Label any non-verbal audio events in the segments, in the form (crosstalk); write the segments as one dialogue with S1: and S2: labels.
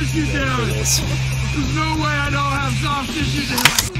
S1: tissue down. There's no way I don't have soft tissue down.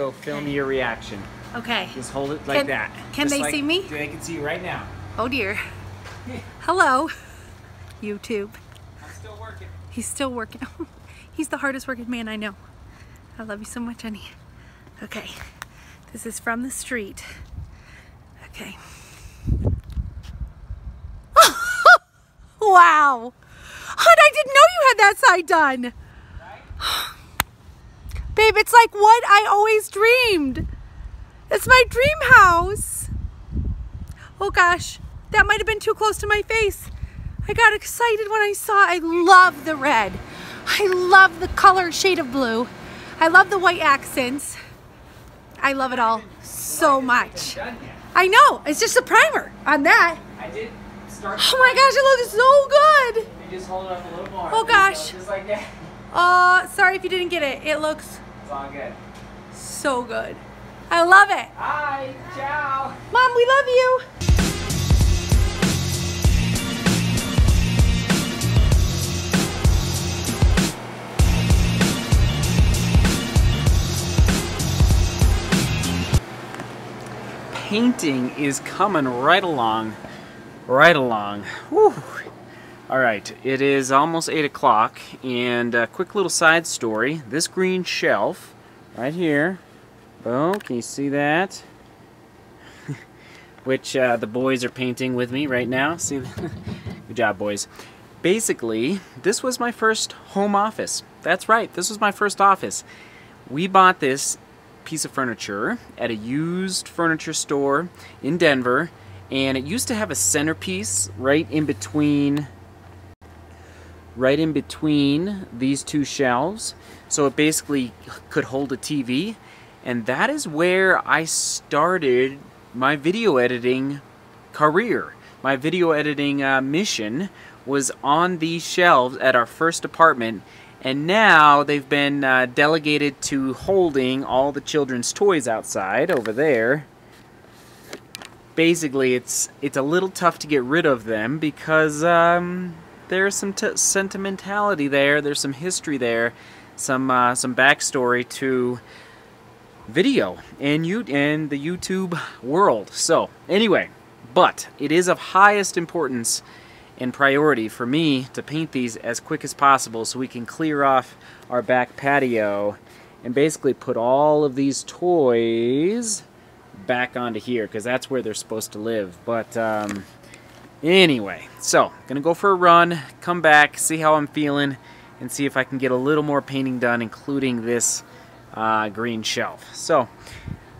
S2: Go film your reaction.
S3: Okay.
S2: Just hold it like
S3: Can-
S2: that.
S3: can
S2: Just
S3: they
S2: like-
S3: see me?
S2: They can see you right now.
S3: Oh dear. (laughs) Hello, YouTube.
S2: I'm still working.
S3: He's still working. (laughs) He's the hardest working man I know. I love you so much, honey. Okay. This is from the street. Okay. (laughs) wow. Hon, I didn't know you had that side done. Babe, it's like what I always dreamed. It's my dream house. Oh gosh, that might have been too close to my face. I got excited when I saw I love the red. I love the color shade of blue. I love the white accents. I love it all so much. I know, it's just a primer on that.
S2: I did start.
S3: Oh my gosh, it looks so good.
S2: You just hold it up a little more.
S3: Oh, gosh.
S2: Just like that.
S3: Uh, sorry if you didn't get it. It looks
S2: It's all good.
S3: so good. I love it.
S2: Hi. Ciao.
S3: Mom, we love you.
S2: Painting is coming right along. Right along. Whew. All right, it is almost 8 o'clock, and a quick little side story. This green shelf, right here, boom, can you see that? (laughs) Which uh, the boys are painting with me right now. See, (laughs) good job, boys. Basically, this was my first home office. That's right, this was my first office. We bought this piece of furniture at a used furniture store in Denver, and it used to have a centerpiece right in between right in between these two shelves. So it basically could hold a TV and that is where I started my video editing career. My video editing uh, mission was on these shelves at our first apartment. And now they've been uh, delegated to holding all the children's toys outside over there. Basically it's it's a little tough to get rid of them because um, there's some sentimentality there. There's some history there, some uh, some backstory to video and you and the YouTube world. So anyway, but it is of highest importance and priority for me to paint these as quick as possible so we can clear off our back patio and basically put all of these toys back onto here because that's where they're supposed to live. But um, anyway, so gonna go for a run, come back, see how I'm feeling, and see if I can get a little more painting done, including this uh, green shelf. So,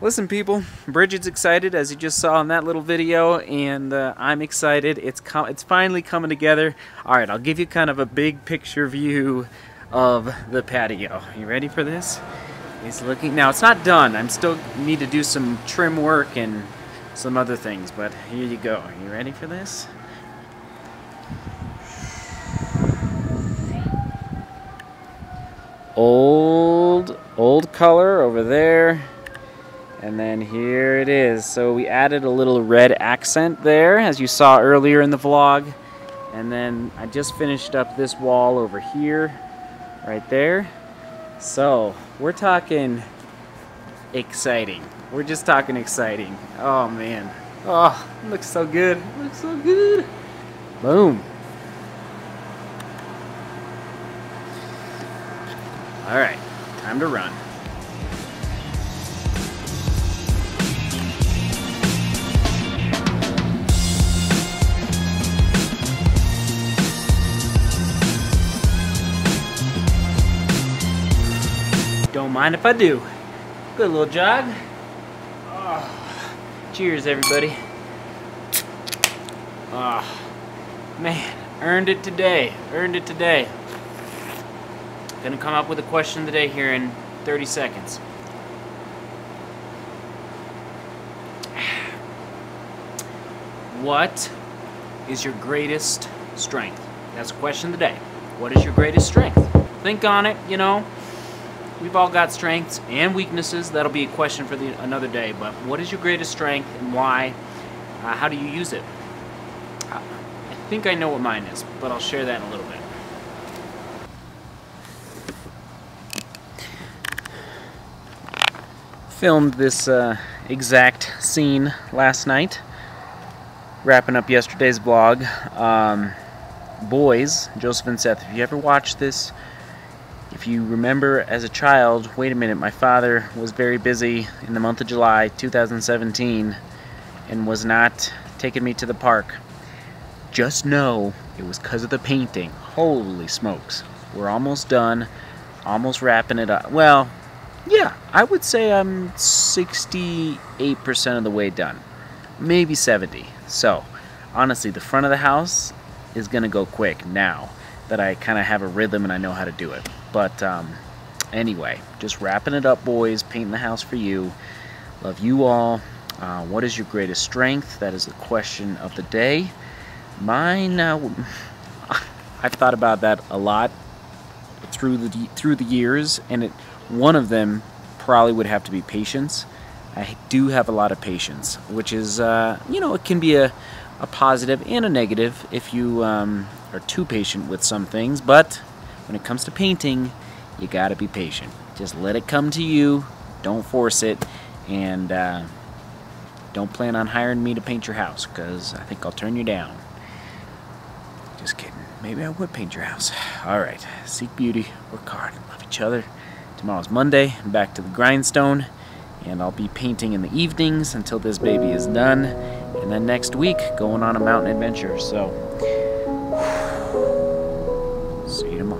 S2: listen, people, Bridget's excited as you just saw in that little video, and uh, I'm excited. It's it's finally coming together. All right, I'll give you kind of a big picture view of the patio. You ready for this? It's looking now. It's not done. I'm still need to do some trim work and some other things. But here you go. Are you ready for this? Old, old color over there. And then here it is. So we added a little red accent there, as you saw earlier in the vlog. And then I just finished up this wall over here, right there. So we're talking exciting. We're just talking exciting. Oh man. Oh, looks so good. Looks so good. Boom. All right, time to run. Don't mind if I do. Good little jog. Oh, cheers, everybody. Ah, Man, earned it today. Earned it today. Gonna come up with a question of the day here in 30 seconds. What is your greatest strength? That's a question of the day. What is your greatest strength? Think on it, you know. We've all got strengths and weaknesses. That'll be a question for the, another day. But what is your greatest strength and why? Uh, how do you use it? Uh, I think I know what mine is, but I'll share that in a little bit. Filmed this uh, exact scene last night wrapping up yesterday's vlog. Um, boys, Joseph and Seth, if you ever watched this, if you remember as a child, wait a minute, my father was very busy in the month of July 2017 and was not taking me to the park. Just know it was because of the painting. Holy smokes. We're almost done, almost wrapping it up. Well, yeah, I would say I'm 68% of the way done. Maybe 70. So, honestly, the front of the house is going to go quick now that I kind of have a rhythm and I know how to do it. But um, anyway, just wrapping it up, boys, painting the house for you. Love you all. Uh, what is your greatest strength? That is the question of the day. Mine, uh, (laughs) I've thought about that a lot through the through the years, and it one of them probably would have to be patience. I do have a lot of patience, which is, uh, you know, it can be a, a positive and a negative if you um, are too patient with some things. But when it comes to painting, you gotta be patient. Just let it come to you. Don't force it, and uh, don't plan on hiring me to paint your house, because I think I'll turn you down. Just kidding. Maybe I would paint your house. (sighs) All right. Seek beauty. Work hard. Love each other. Tomorrow's Monday. I'm back to the grindstone and I'll be painting in the evenings until this baby is done and then next week going on a mountain adventure so see you tomorrow